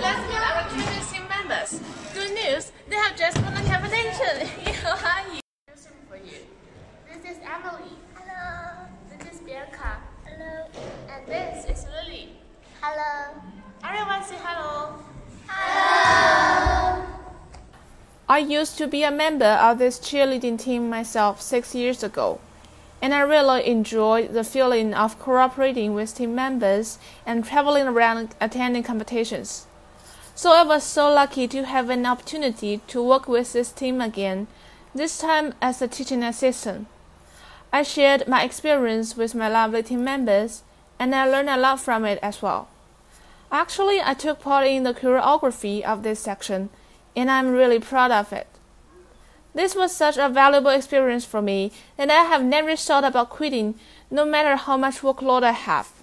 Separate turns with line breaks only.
Last year, our junior team members. Good news, they have just won a competition in Hawaii. Question for you. This is Emily. Hello. This is Bianca. Hello. And this is Lily. Hello. Everyone say hello. Hello. I used to be a member of this cheerleading team myself six years ago and I really enjoyed the feeling of cooperating with team members and traveling around attending competitions. So I was so lucky to have an opportunity to work with this team again, this time as a teaching assistant. I shared my experience with my lovely team members, and I learned a lot from it as well. Actually, I took part in the choreography of this section, and I'm really proud of it. This was such a valuable experience for me, and I have never thought about quitting, no matter how much workload I have.